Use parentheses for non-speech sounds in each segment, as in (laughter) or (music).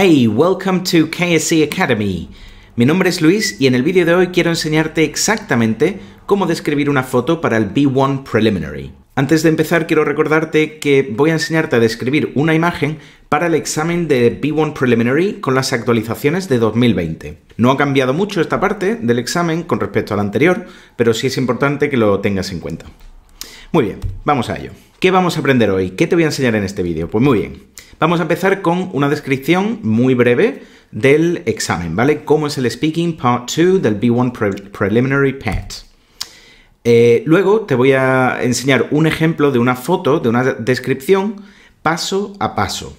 Hey, welcome to KSC Academy. Mi nombre es Luis y en el vídeo de hoy quiero enseñarte exactamente cómo describir una foto para el B1 Preliminary. Antes de empezar quiero recordarte que voy a enseñarte a describir una imagen para el examen de B1 Preliminary con las actualizaciones de 2020. No ha cambiado mucho esta parte del examen con respecto al anterior, pero sí es importante que lo tengas en cuenta. Muy bien, vamos a ello. ¿Qué vamos a aprender hoy? ¿Qué te voy a enseñar en este vídeo? Pues muy bien, vamos a empezar con una descripción muy breve del examen, ¿vale? ¿Cómo es el Speaking Part 2 del B1 Preliminary PET? Eh, luego te voy a enseñar un ejemplo de una foto, de una descripción paso a paso.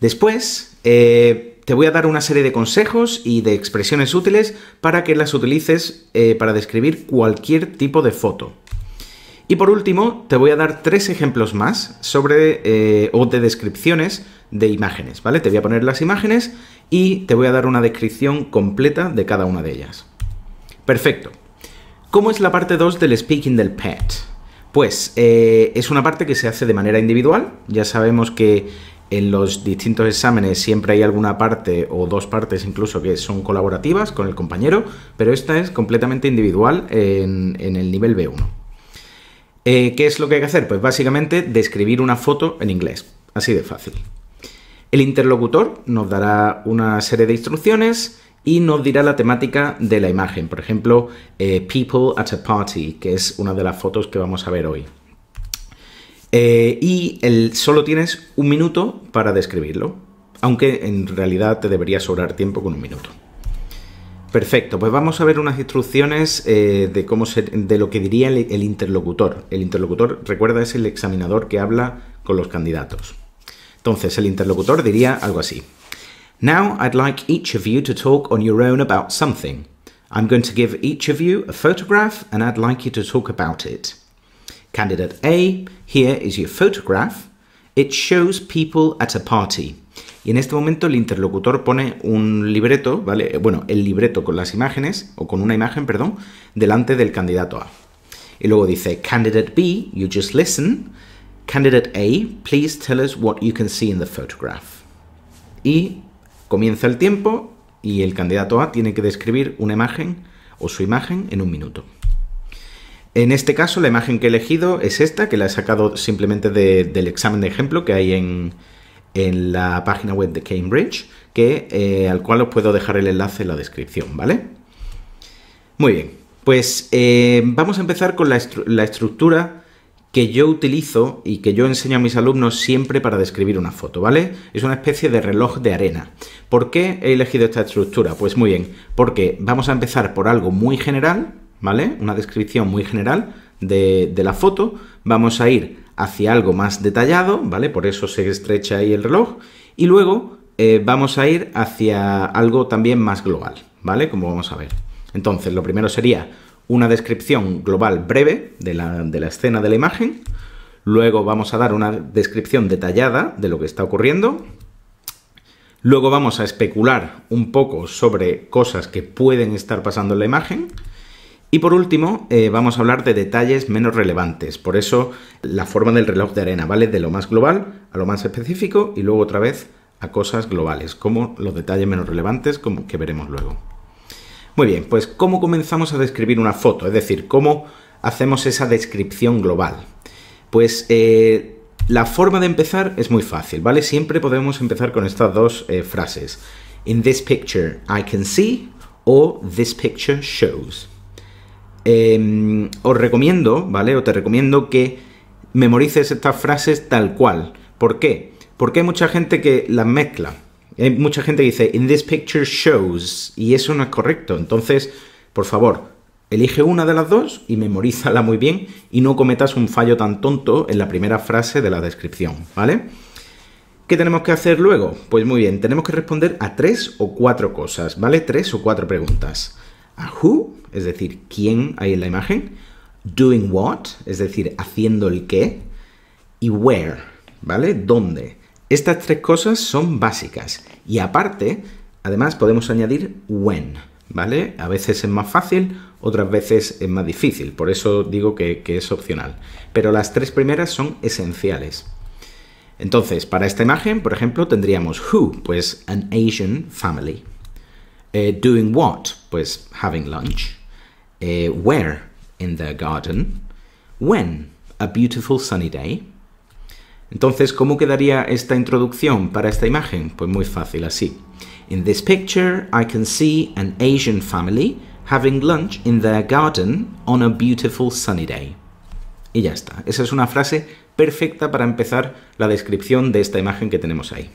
Después eh, te voy a dar una serie de consejos y de expresiones útiles para que las utilices eh, para describir cualquier tipo de foto. Y por último, te voy a dar tres ejemplos más sobre eh, o de descripciones de imágenes, ¿vale? Te voy a poner las imágenes y te voy a dar una descripción completa de cada una de ellas. Perfecto. ¿Cómo es la parte 2 del speaking del pet? Pues eh, es una parte que se hace de manera individual. Ya sabemos que en los distintos exámenes siempre hay alguna parte o dos partes incluso que son colaborativas con el compañero, pero esta es completamente individual en el nivel B1. Eh, ¿Qué es lo que hay que hacer? Pues básicamente describir una foto en inglés. Así de fácil. El interlocutor nos dará una serie de instrucciones y nos dirá la temática de la imagen. Por ejemplo, eh, People at a Party, que es una de las fotos que vamos a ver hoy. Eh, y solo tienes un minuto para describirlo, aunque en realidad te debería sobrar tiempo con un minuto. Perfecto, pues vamos a ver unas instrucciones eh, de, cómo se, de lo que diría el, interlocutor. El interlocutor, recuerda, es el examinador que habla con los candidatos. Entonces, el interlocutor diría algo así. Now I'd like each of you to talk on your own about something. I'm going to give each of you a photograph and I'd like you to talk about it. Candidate A, here is your photograph. It shows people at a party. Y en este momento el interlocutor pone un libreto, ¿vale? Bueno, el libreto con las imágenes, o con una imagen, perdón, delante del candidato A. Y luego dice, Candidate B, you just listen. Candidate A, please tell us what you can see in the photograph. Y comienza el tiempo y el candidato A tiene que describir una imagen o su imagen en un minuto. En este caso, la imagen que he elegido es esta, que la he sacado simplemente del examen de ejemplo que hay en, en la página web de Cambridge, que, eh, al cual os puedo dejar el enlace en la descripción, ¿vale? Muy bien, pues eh, vamos a empezar con la, estructura que yo utilizo y que yo enseño a mis alumnos siempre para describir una foto, ¿vale? Es una especie de reloj de arena. ¿Por qué he elegido esta estructura? Pues muy bien, porque vamos a empezar por algo muy general, ¿vale? Una descripción muy general de, de la foto, vamos a ir hacia algo más detallado, ¿vale? Por eso se estrecha ahí el reloj. Y luego eh, vamos a ir hacia algo también más global, ¿vale? Como vamos a ver. Entonces, lo primero sería una descripción global breve de la, de la escena de la imagen. Luego vamos a dar una descripción detallada de lo que está ocurriendo. Luego vamos a especular un poco sobre cosas que pueden estar pasando en la imagen. Y por último, eh, vamos a hablar de detalles menos relevantes. Por eso, la forma del reloj de arena, ¿vale? De lo más global a lo más específico y luego otra vez a cosas globales, como los detalles menos relevantes, como que veremos luego. Muy bien, pues ¿cómo comenzamos a describir una foto? Es decir, ¿cómo hacemos esa descripción global? Pues eh, la forma de empezar es muy fácil, ¿vale? Siempre podemos empezar con estas dos eh, frases. In this picture I can see o this picture shows. Em, os recomiendo, ¿vale? O te recomiendo que memorices estas frases tal cual. ¿Por qué? Porque hay mucha gente que las mezcla. Hay mucha gente que dice, in this picture shows, y eso no es correcto. Entonces, por favor, elige una de las dos y memorízala muy bien y no cometas un fallo tan tonto en la primera frase de la descripción, ¿vale? ¿Qué tenemos que hacer luego? Pues muy bien, tenemos que responder a tres o cuatro cosas, ¿vale? Tres o cuatro preguntas a who, es decir, quién hay en la imagen, doing what, es decir, haciendo el qué, y where, ¿vale? ¿Dónde? Estas tres cosas son básicas. Y aparte, además podemos añadir when, ¿vale? A veces es más fácil, otras veces es más difícil, por eso digo que, es opcional. Pero las tres primeras son esenciales. Entonces, para esta imagen, por ejemplo, tendríamos who, pues an Asian family. Eh, doing what, pues having lunch. Eh, where, in the garden. When, a beautiful sunny day. Entonces, ¿cómo quedaría esta introducción para esta imagen? Pues muy fácil, así. In this picture, I can see an Asian family having lunch in their garden on a beautiful sunny day. Y ya está. Esa es una frase perfecta para empezar la descripción de esta imagen que tenemos ahí.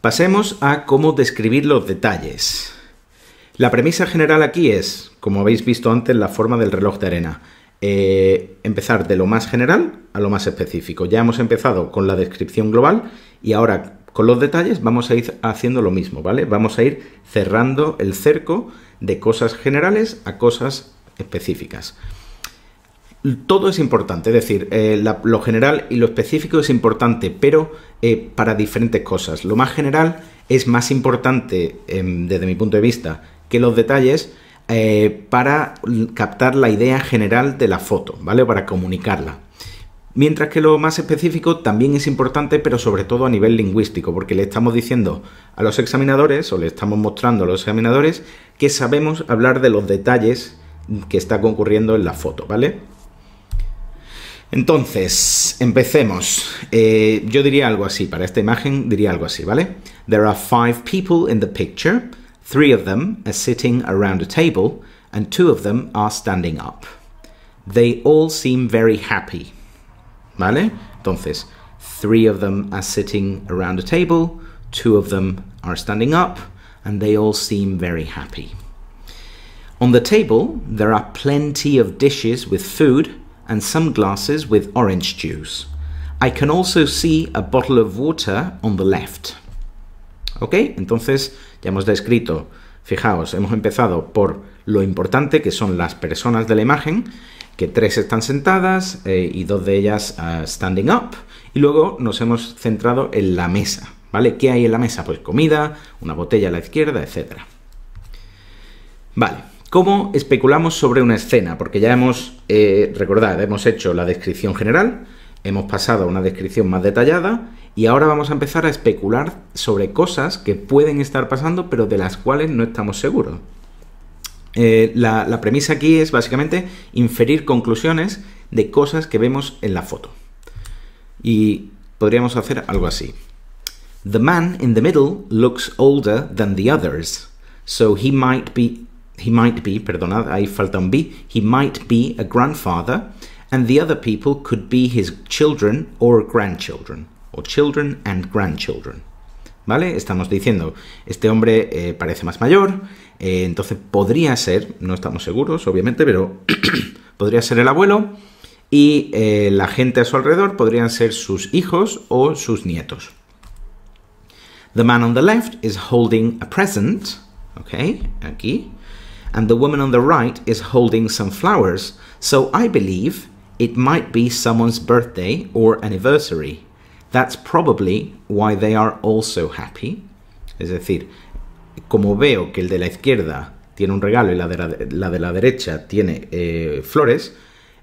Pasemos a cómo describir los detalles. La premisa general aquí es, como habéis visto antes, la forma del reloj de arena. Eh, empezar de lo más general a lo más específico. Ya hemos empezado con la descripción global y ahora con los detalles vamos a ir haciendo lo mismo, ¿vale? Vamos a ir cerrando el cerco de cosas generales a cosas específicas todo es importante, es decir, eh, lo general y lo específico es importante, pero eh, para diferentes cosas. Lo más general es más importante, em, desde mi punto de vista, que los detalles eh, para captar la idea general de la foto, ¿vale? Para comunicarla. Mientras que lo más específico también es importante, pero sobre todo a nivel lingüístico, porque le estamos diciendo a los examinadores, o le estamos mostrando a los examinadores, que sabemos hablar de los detalles que está concurriendo en la foto, ¿vale? Entonces, empecemos. Eh, yo diría algo así, para esta imagen diría algo así, ¿vale? There are five people in the picture. Three of them are sitting around a table and two of them are standing up. They all seem very happy. ¿Vale? Entonces, three of them are sitting around a table, two of them are standing up, and they all seem very happy. On the table, there are plenty of dishes with food and some glasses with orange juice. I can also see a bottle of water on the left. ¿Ok? Entonces ya hemos descrito, fijaos, hemos empezado por lo importante que son las personas de la imagen, que tres están sentadas eh, y dos de ellas uh, standing up, y luego nos hemos centrado en la mesa, ¿vale? ¿Qué hay en la mesa? Pues comida, una botella a la izquierda, etc. Vale, ¿Cómo especulamos sobre una escena? Porque ya hemos, eh, recordad, hemos hecho la descripción general, hemos pasado a una descripción más detallada y ahora vamos a empezar a especular sobre cosas que pueden estar pasando pero de las cuales no estamos seguros. Eh, la, premisa aquí es básicamente inferir conclusiones de cosas que vemos en la foto. Y podríamos hacer algo así. The man in the middle looks older than the others, so he might be he might be, perdonad, ahí falta un be, he might be a grandfather, and the other people could be his children or grandchildren, or children and grandchildren. ¿Vale? Estamos diciendo, este hombre eh, parece más mayor, eh, entonces podría ser, no estamos seguros, obviamente, pero (clears throat) podría ser el abuelo, y eh, la gente a su alrededor podrían ser sus hijos o sus nietos. The man on the left is holding a present, ok, aquí, and the woman on the right is holding some flowers, so I believe it might be someone's birthday or anniversary. That's probably why they are also happy. Es decir, como veo que el de la izquierda tiene un regalo y la de la, la, de la derecha tiene eh, flores,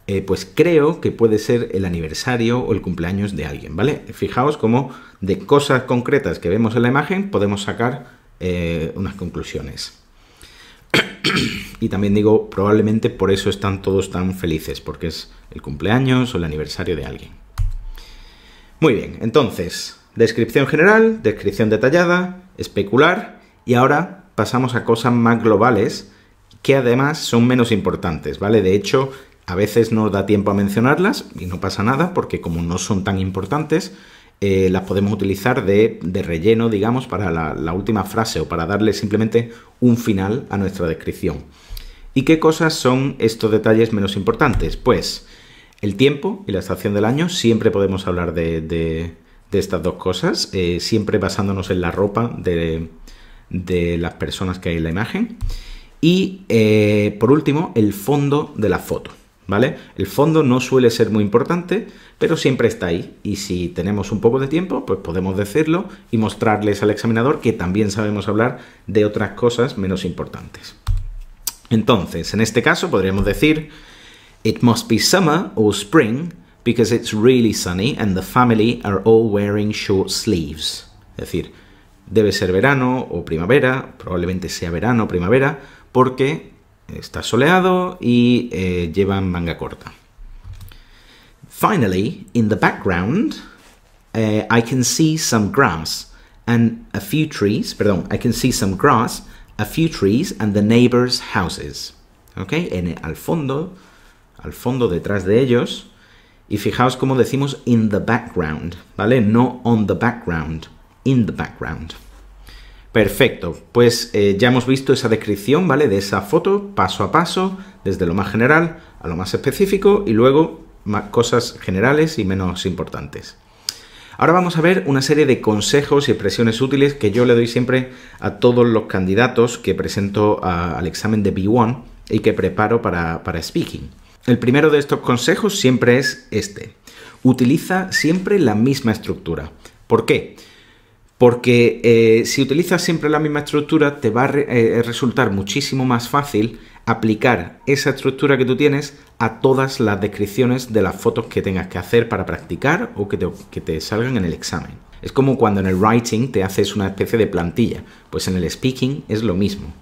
eh, pues creo que puede ser el aniversario o el cumpleaños de alguien, ¿vale? Fijaos cómo de cosas concretas que vemos en la imagen podemos sacar eh, unas conclusiones (coughs) y también digo, probablemente por eso están todos tan felices, porque es el cumpleaños o el aniversario de alguien. Muy bien, entonces, descripción general, descripción detallada, especular, y ahora pasamos a cosas más globales que además son menos importantes, ¿vale? De hecho, a veces no da tiempo a mencionarlas y no pasa nada porque como no son tan importantes, eh, las podemos utilizar de, relleno, digamos, para la, última frase o para darle simplemente un final a nuestra descripción. ¿Y qué cosas son estos detalles menos importantes? Pues el tiempo y la estación del año, siempre podemos hablar de, estas dos cosas, eh, siempre basándonos en la ropa de, las personas que hay en la imagen. Y eh, por último, el fondo de la foto. ¿vale? El fondo no suele ser muy importante, pero siempre está ahí. Y si tenemos un poco de tiempo, pues podemos decirlo y mostrarles al examinador que también sabemos hablar de otras cosas menos importantes. Entonces, en este caso podríamos decir, It must be summer or spring because it's really sunny and the family are all wearing short sleeves. Es decir, debe ser verano o primavera, probablemente sea verano o primavera, porque está soleado y eh, llevan manga corta. Finally, in the background, uh, I can see some grass and a few trees. Perdón, I can see some grass, a few trees and the neighbors' houses. ¿Ok? En, al fondo, al fondo detrás de ellos. Y fijaos cómo decimos in the background, ¿vale? No on the background, in the background. Perfecto, pues eh, ya hemos visto esa descripción, ¿vale? De esa foto, paso a paso, desde lo más general a lo más específico y luego cosas generales y menos importantes. Ahora vamos a ver una serie de consejos y expresiones útiles que yo le doy siempre a todos los candidatos que presento al examen de B1 y que preparo para, para speaking. El primero de estos consejos siempre es este. Utiliza siempre la misma estructura. ¿Por qué? Porque eh, si utilizas siempre la misma estructura, te va a eh, resultar muchísimo más fácil aplicar esa estructura que tú tienes a todas las descripciones de las fotos que tengas que hacer para practicar o que te, que te salgan en el examen. Es como cuando en el writing te haces una especie de plantilla, pues en el speaking es lo mismo.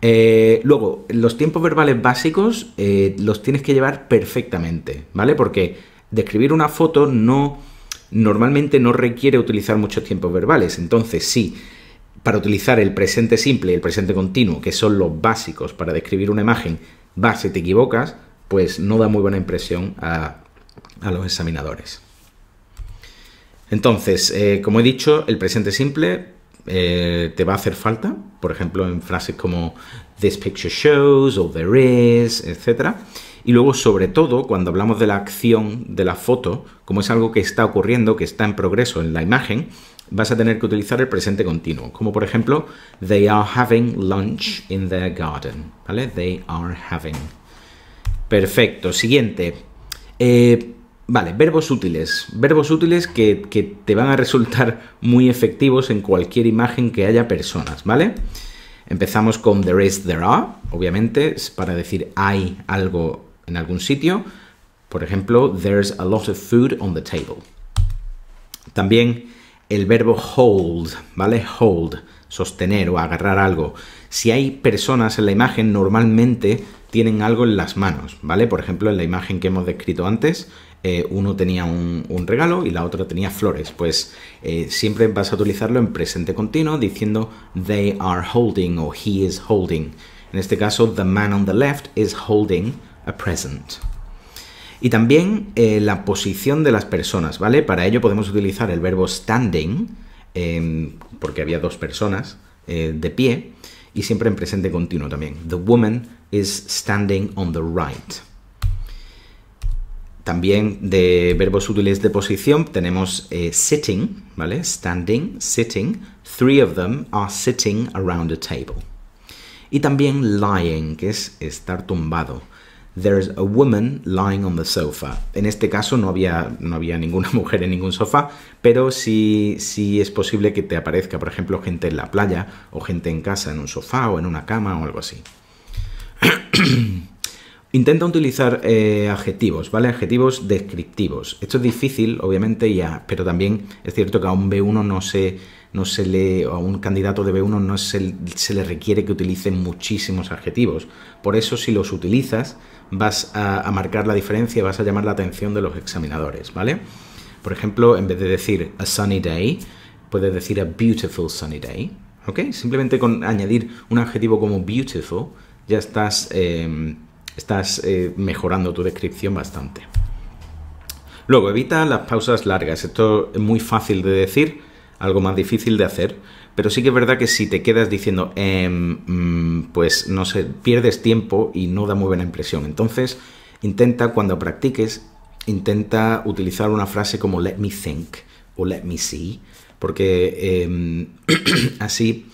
Eh, luego, los tiempos verbales básicos eh, los tienes que llevar perfectamente, ¿vale? Porque describir una foto no normalmente no requiere utilizar muchos tiempos verbales. Entonces, sí, para utilizar el presente simple y el presente continuo, que son los básicos para describir una imagen, vas y te equivocas, pues no da muy buena impresión a, los examinadores. Entonces, eh, como he dicho, el presente simple eh, te va a hacer falta, por ejemplo, en frases como this picture shows o there is, etc. Y luego, sobre todo, cuando hablamos de la acción de la foto, como es algo que está ocurriendo, que está en progreso en la imagen, vas a tener que utilizar el presente continuo, como por ejemplo, they are having lunch in their garden, ¿vale? They are having. Perfecto. Siguiente. Eh, Vale, verbos útiles. Verbos útiles que, te van a resultar muy efectivos en cualquier imagen que haya personas, ¿vale? Empezamos con there is, there are, obviamente, es para decir hay algo en algún sitio. Por ejemplo, there's a lot of food on the table. También el verbo hold, ¿vale? Hold, sostener o agarrar algo. Si hay personas en la imagen, normalmente tienen algo en las manos, ¿vale? Por ejemplo, en la imagen que hemos descrito antes, eh, uno tenía un, regalo y la otra tenía flores. Pues eh, siempre vas a utilizarlo en presente continuo diciendo they are holding o he is holding. En este caso, the man on the left is holding a present. Y también eh, la posición de las personas, ¿vale? Para ello podemos utilizar el verbo standing, em, porque había dos personas de pie, y siempre en presente continuo también. The woman is standing on the right. También de verbos útiles de posición tenemos eh, sitting, ¿vale? Standing, sitting. Three of them are sitting around a table. Y también lying, que es estar tumbado. There's a woman lying on the sofa. En este caso no había, no había ninguna (laughs) mujer en ningún sofá, pero sí, sí es posible que te aparezca, por ejemplo, gente en la playa o gente en casa en un sofá o en una cama o algo así. Intenta utilizar eh, adjetivos, ¿vale? Adjetivos descriptivos. Esto es difícil, obviamente, ya, pero también es cierto que a un B1 no se, no se le, a un candidato de B1 no se, le requiere que utilice muchísimos adjetivos. Por eso, si los utilizas, vas a, marcar la diferencia, vas a llamar la atención de los examinadores, ¿vale? Por ejemplo, en vez de decir a sunny day, puedes decir a beautiful sunny day, ¿ok? Simplemente con añadir un adjetivo como beautiful, ya estás... Eh, estás eh, mejorando tu descripción bastante. Luego, evita las pausas largas. Esto es muy fácil de decir, algo más difícil de hacer, pero sí que es verdad que si te quedas diciendo, em, mm, pues no sé, pierdes tiempo y no da muy buena impresión. Entonces, intenta cuando practiques, intenta utilizar una frase como let me think o let me see, porque em, (clears throat) así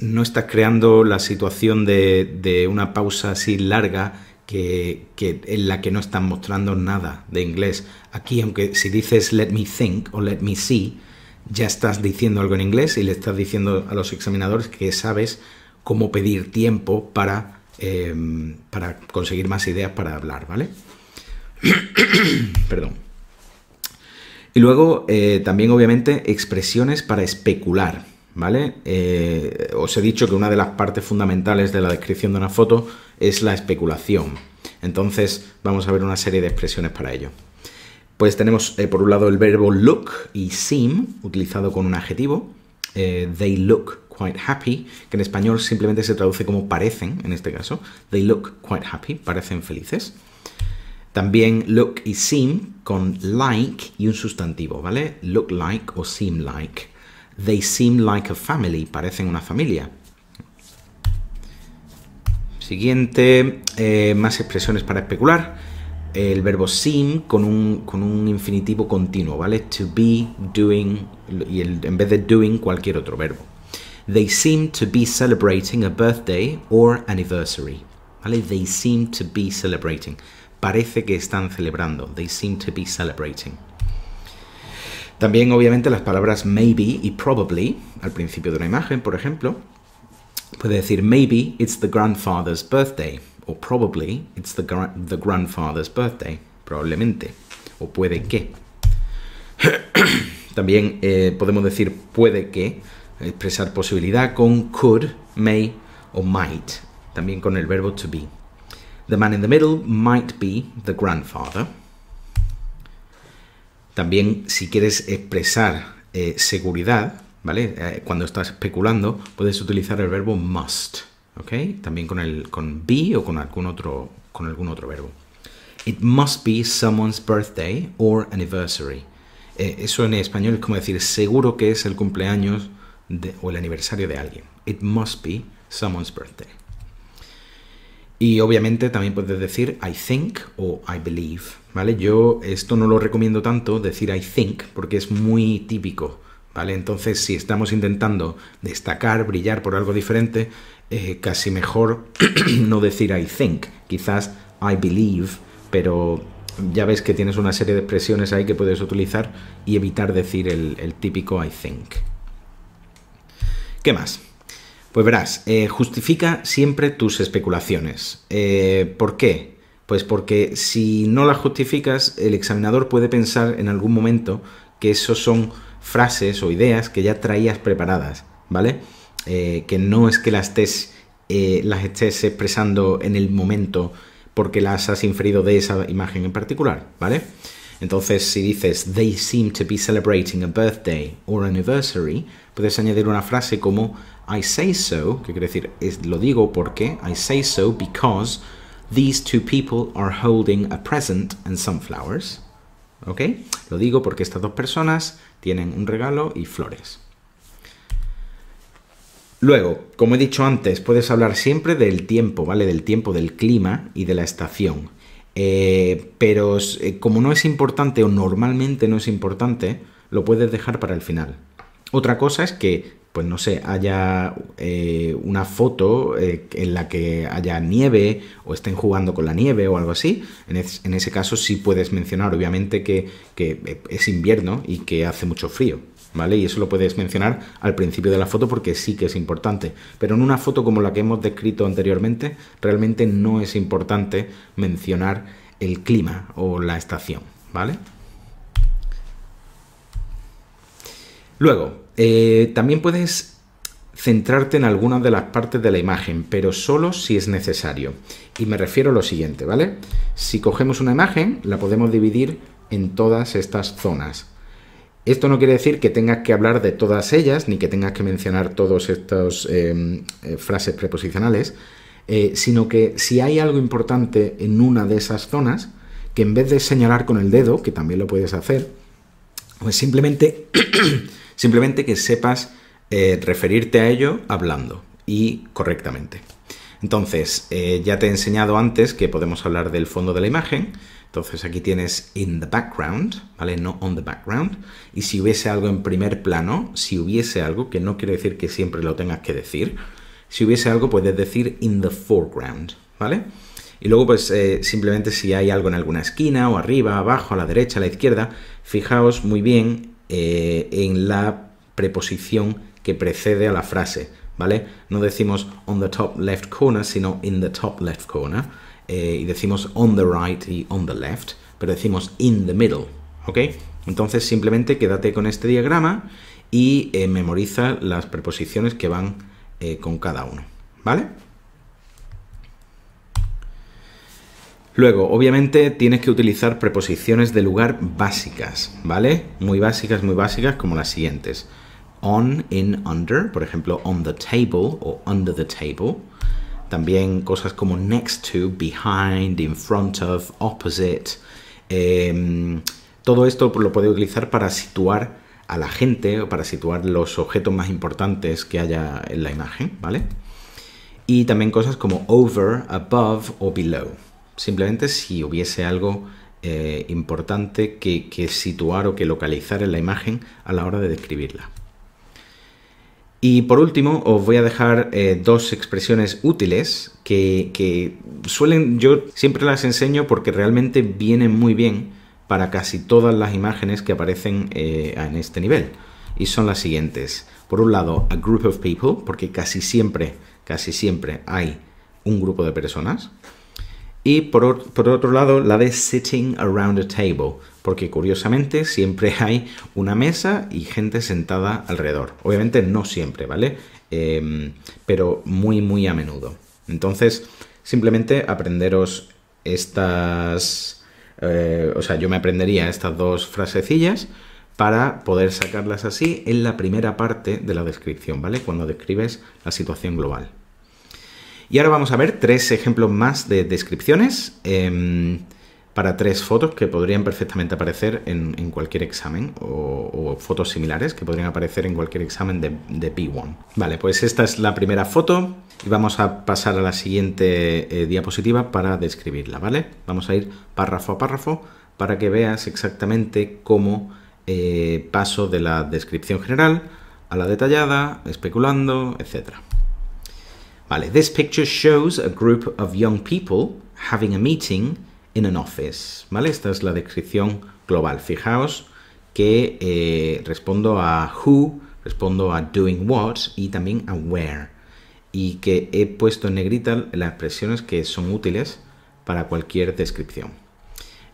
no estás creando la situación de, una pausa así larga que, en la que no están mostrando nada de inglés. Aquí, aunque si dices let me think o let me see, ya estás diciendo algo en inglés y le estás diciendo a los examinadores que sabes cómo pedir tiempo para, em, conseguir más ideas para hablar, ¿vale? (coughs) Perdón. Y luego eh, también obviamente expresiones para especular, ¿vale? Eh, os he dicho que una de las partes fundamentales de la descripción de una foto es la especulación. Entonces vamos a ver una serie de expresiones para ello. Pues tenemos eh, por un lado el verbo look y seem, utilizado con un adjetivo. they look quite happy, que en español simplemente se traduce como parecen, en este caso. They look quite happy, parecen felices. También look y seem con like y un sustantivo, ¿vale? Look like o seem like. They seem like a family, parecen una familia. Siguiente, eh, más expresiones para especular. El verbo seem con un, con un infinitivo continuo, ¿vale? To be, doing, y en vez de doing, cualquier otro verbo. They seem to be celebrating a birthday or anniversary. ¿Vale? They seem to be celebrating parece que están celebrando. They seem to be celebrating. También, obviamente, las palabras maybe y probably al principio de una imagen, por ejemplo, puede decir maybe it's the grandfather's birthday o probably it's the, the grandfather's birthday, probablemente, o puede que. (coughs) También eh, podemos decir puede que, expresar posibilidad con could, may o might, también con el verbo to be. The man in the middle might be the grandfather. También, si quieres expresar eh, seguridad, ¿vale? Eh, cuando estás especulando, puedes utilizar el verbo must, ¿ok? También con, el, con be o con algún, otro, con algún otro verbo. It must be someone's birthday or anniversary. Eh, eso en español es como decir, seguro que es el cumpleaños o el aniversario de alguien. It must be someone's birthday. Y obviamente también puedes decir I think o I believe, ¿vale? Yo esto no lo recomiendo tanto decir I think porque es muy típico, ¿vale? Entonces si estamos intentando destacar, brillar por algo diferente, eh, casi mejor (clears throat) no decir I think, quizás I believe, pero ya ves que tienes una serie de expresiones ahí que puedes utilizar y evitar decir el, el típico I think. ¿Qué más? Pues verás, eh, justifica siempre tus especulaciones. Eh, ¿Por qué? Pues porque si no las justificas, el examinador puede pensar en algún momento que esos son frases o ideas que ya traías preparadas, ¿vale? Eh, que no es que las estés, las estés expresando en el momento porque las has inferido de esa imagen en particular, ¿vale? Entonces, si dices they seem to be celebrating a birthday or anniversary, puedes añadir una frase como I say so, que quiere decir lo digo porque I say so because these two people are holding a present and some flowers. ¿Ok? Lo digo porque estas dos personas tienen un regalo y flores. Luego, como he dicho antes, puedes hablar siempre del tiempo, ¿vale? Del tiempo, del clima y de la estación. Eh, pero eh, como no es importante o normalmente no es importante, lo puedes dejar para el final. Otra cosa es que, pues no sé, haya eh, una foto en la que haya nieve o estén jugando con la nieve o algo así. En, ese caso sí puedes mencionar, obviamente, que, que es invierno y que hace mucho frío. ¿vale? Y eso lo puedes mencionar al principio de la foto porque sí que es importante. Pero en una foto como la que hemos descrito anteriormente, realmente no es importante mencionar el clima o la estación, ¿vale? Luego, eh, también puedes centrarte en algunas de las partes de la imagen, pero solo si es necesario. Y me refiero a lo siguiente, ¿vale? Si cogemos una imagen, la podemos dividir en todas estas zonas. Esto no quiere decir que tengas que hablar de todas ellas, ni que tengas que mencionar todas estas em, eh, frases preposicionales, eh, sino que si hay algo importante en una de esas zonas, que en vez de señalar con el dedo, que también lo puedes hacer, pues simplemente, (clears throat) simplemente que sepas eh, referirte a ello hablando y correctamente. Entonces, ya te he enseñado antes que podemos hablar del fondo de la imagen, entonces aquí tienes in the background, ¿vale? No on the background. Y si hubiese algo en primer plano, si hubiese algo, que no quiere decir que siempre lo tengas que decir, si hubiese algo puedes decir in the foreground, ¿vale? Y luego pues eh, simplemente si hay algo en alguna esquina o arriba, abajo, a la derecha, a la izquierda, fijaos muy bien eh, en la preposición que precede a la frase, ¿vale? No decimos on the top left corner, sino in the top left corner. Eh, y decimos on the right y on the left, pero decimos in the middle, ¿ok? Entonces simplemente quédate con este diagrama y eh, memoriza las preposiciones que van con cada uno, ¿vale? Luego, obviamente, tienes que utilizar preposiciones de lugar básicas, ¿vale? Muy básicas, muy básicas, como las siguientes. On, in, under, por ejemplo, on the table o under the table. También cosas como next to, behind, in front of, opposite. Em, todo esto lo puede utilizar para situar a la gente o para situar los objetos más importantes que haya en la imagen, ¿vale? Y también cosas como over, above o below simplemente si hubiese algo eh, importante que, situar o que localizar en la imagen a la hora de describirla. Y por último, os voy a dejar eh, dos expresiones útiles que, suelen, yo siempre las enseño porque realmente vienen muy bien para casi todas las imágenes que aparecen eh, en este nivel. Y son las siguientes. Por un lado, a group of people, porque casi siempre, casi siempre hay un grupo de personas. Y por, otro lado, la de sitting around a table, porque curiosamente siempre (laughs) hay una mesa y gente sentada alrededor. Obviamente no siempre, ¿vale? Em, pero muy, muy a menudo. Entonces, simplemente aprenderos estas... Eh, o sea, yo me aprendería estas dos frasecillas para poder sacarlas así en la primera parte de la descripción, ¿vale? Cuando describes la situación global. Y ahora vamos a ver tres ejemplos más de descripciones em, para tres fotos que podrían perfectamente aparecer en, cualquier examen o, fotos similares que podrían aparecer en cualquier examen de, de B1. Vale, pues esta es la primera foto y vamos a pasar a la siguiente eh, diapositiva para describirla, ¿vale? Vamos a ir párrafo a párrafo para que veas exactamente cómo eh, paso de la descripción general a la detallada, especulando, etcétera. Vale, this picture shows a group of young people having a meeting in an office. ¿Vale? Esta es la descripción global. Fijaos que eh, respondo a who, respondo a doing what y también a where. Y que he puesto en negrita las expresiones que son útiles para cualquier descripción.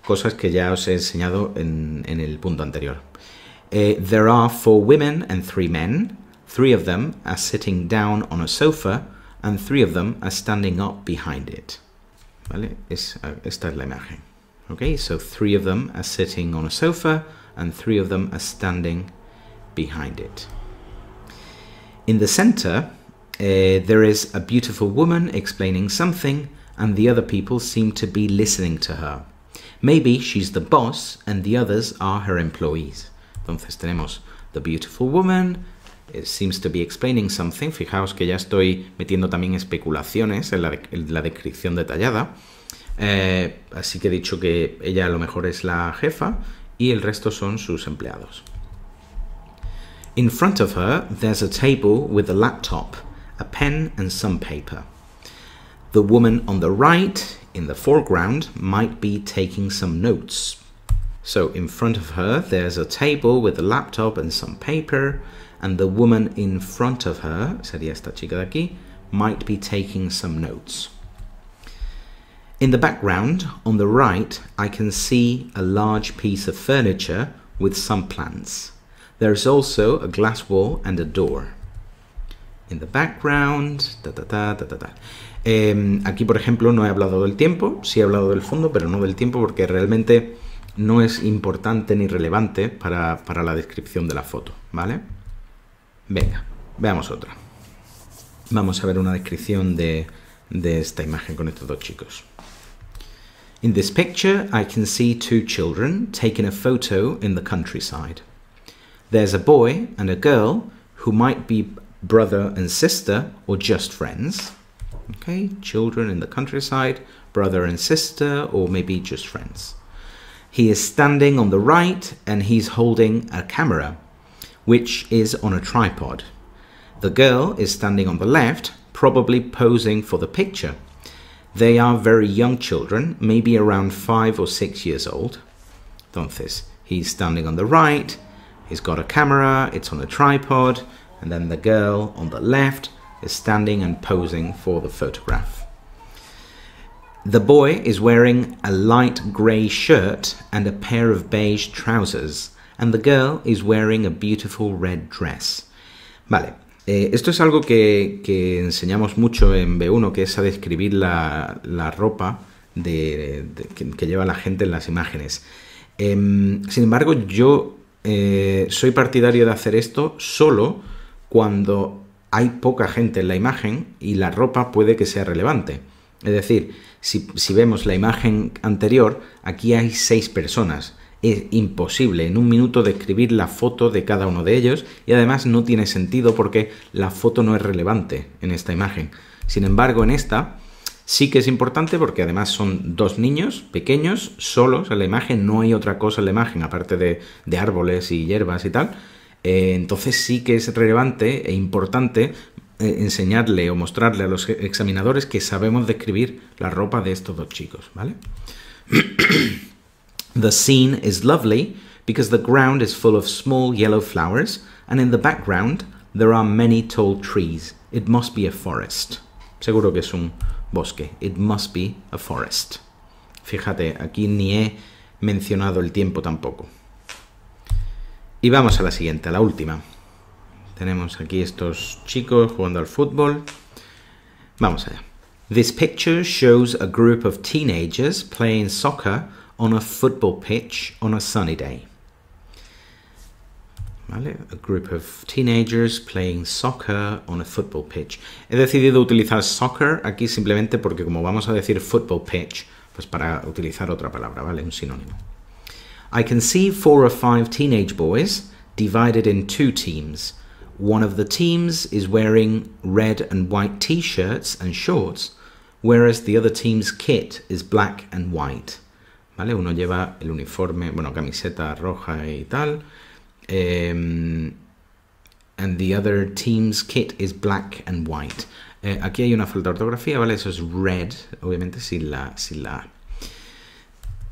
Cosas que ya os he enseñado en, en el punto anterior. Uh, there are four women and three men. Three of them are sitting down on a sofa and three of them are standing up behind it. ¿Vale? Es, esta es la imagen. Okay, so three of them are sitting on a sofa and three of them are standing behind it. In the center, uh, there is a beautiful woman explaining something and the other people seem to be listening to her. Maybe she's the boss and the others are her employees. Entonces tenemos the beautiful woman, seems to be explaining something. Fijaos que ya estoy metiendo también especulaciones en la, descripción detallada. Eh, así que he dicho que ella a lo mejor es la jefa y el resto son sus empleados. In front of her, there's a table with a laptop, a pen and some paper. The woman on the right, in the foreground, might be taking some notes. So in front of her, there's a table with a laptop and some paper and the woman in front of her, sería esta chica de aquí, might be taking some notes. In the background, on the right, I can see a large piece of furniture with some plants. There is also a glass wall and a door. In the background, da, da, da, da, da, da. Eh, aquí, por ejemplo, no he hablado del tiempo, sí he hablado del fondo, pero no del tiempo porque realmente no es importante ni relevante para, para la descripción de la foto, ¿vale? Venga, veamos otra. Vamos a ver una descripción de, de esta imagen con estos dos chicos. In this picture, I can see two children taking a photo in the countryside. There's a boy and a girl who might be brother and sister or just friends. Okay, children in the countryside, brother and sister, or maybe just friends. He is standing on the right and he's holding a camera which is on a tripod. The girl is standing on the left, probably posing for the picture. They are very young children, maybe around five or six years old. Entonces, he's standing on the right, he's got a camera, it's on a tripod, and then the girl on the left is standing and posing for the photograph. The boy is wearing a light grey shirt and a pair of beige trousers, and the girl is wearing a beautiful red dress. Vale, eh, esto es algo que, que, enseñamos mucho en B1, que es a describir la, la ropa de, que, lleva la gente en las imágenes. Eh, sin embargo, yo eh, soy partidario de hacer esto solo cuando hay poca gente en la imagen y la ropa puede que sea relevante. Es decir, si, si, vemos la imagen anterior, aquí hay seis personas. Es imposible en un minuto describir la foto de cada uno de ellos y además no tiene sentido porque la foto no es relevante en esta imagen. Sin embargo, en esta sí que es importante porque además son dos niños pequeños, solos en la imagen, no hay otra cosa en la imagen aparte de, de árboles y hierbas y tal. Eh, entonces sí que es relevante e importante eh, enseñarle o mostrarle a los examinadores que sabemos describir la ropa de estos dos chicos, ¿vale? (clears throat) the scene is lovely because the ground is full of small yellow flowers and in the background there are many tall trees. It must be a forest. Seguro que es un bosque. It must be a forest. Fíjate, aquí ni he mencionado el tiempo tampoco. Y vamos a la siguiente, a la última. Tenemos aquí estos chicos jugando al fútbol. Vamos allá. This picture shows a group of teenagers playing soccer on a football pitch on a sunny day. A group of teenagers playing soccer on a football pitch. He decidido utilizar soccer aquí simplemente porque como vamos a decir football pitch, pues para utilizar otra palabra, ¿vale? Un sinónimo. I can see four or five teenage boys divided in two teams. One of the teams is wearing red and white t-shirts and shorts, whereas the other team's kit is black and white. ¿Vale? Uno lleva el uniforme, bueno, camiseta roja y tal. Um, and the other team's kit is black and white. Eh, aquí hay una falta de ortografía, ¿vale? Eso es red, obviamente sin la, sin la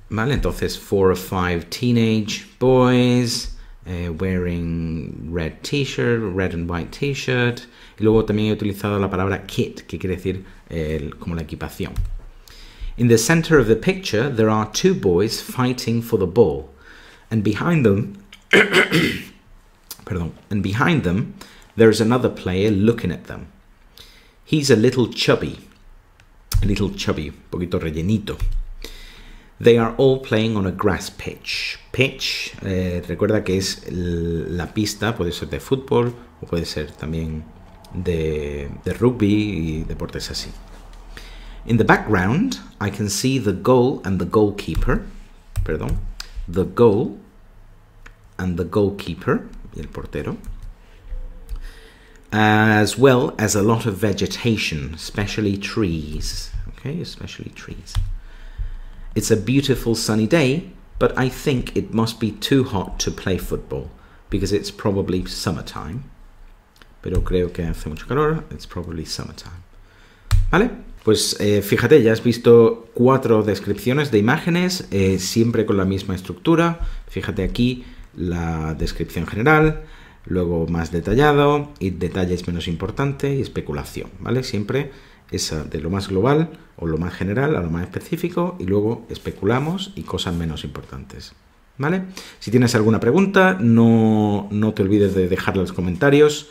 ¿Vale? Entonces, four or five teenage boys uh, wearing red t-shirt, red and white t-shirt. Y luego también he utilizado la palabra kit, que quiere decir eh, como la equipación. In the center of the picture, there are two boys fighting for the ball. And behind them, (coughs) pardon, and behind them, there is another player looking at them. He's a little chubby. A little chubby, poquito rellenito. They are all playing on a grass pitch. Pitch, eh, recuerda que es la pista, puede ser de fútbol o puede ser también de, de rugby y deportes así. In the background, I can see the goal and the goalkeeper. Perdón. The goal and the goalkeeper, el portero. As well as a lot of vegetation, especially trees. Okay, especially trees. It's a beautiful sunny day, but I think it must be too hot to play football because it's probably summertime. Pero creo que hace mucho calor. It's probably summertime. ¿Vale? Pues eh, fíjate, ya has visto cuatro descripciones de imágenes, eh, siempre con la misma estructura. Fíjate aquí la descripción general, luego más detallado, y detalles menos importante y especulación, ¿vale? Siempre esa de lo más global o lo más general a lo más específico y luego especulamos y cosas menos importantes. ¿Vale? Si tienes alguna pregunta, no, no te olvides de dejarla en los comentarios.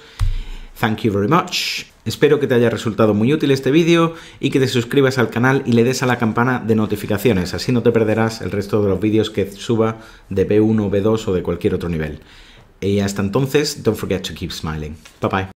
Thank you very much. Espero que te haya resultado muy útil este vídeo y que te suscribas al canal y le des a la campana de notificaciones, así no te perderás el resto de los vídeos que suba de B1, B2 o de cualquier otro nivel. Y hasta entonces, don't forget to keep smiling. Bye bye.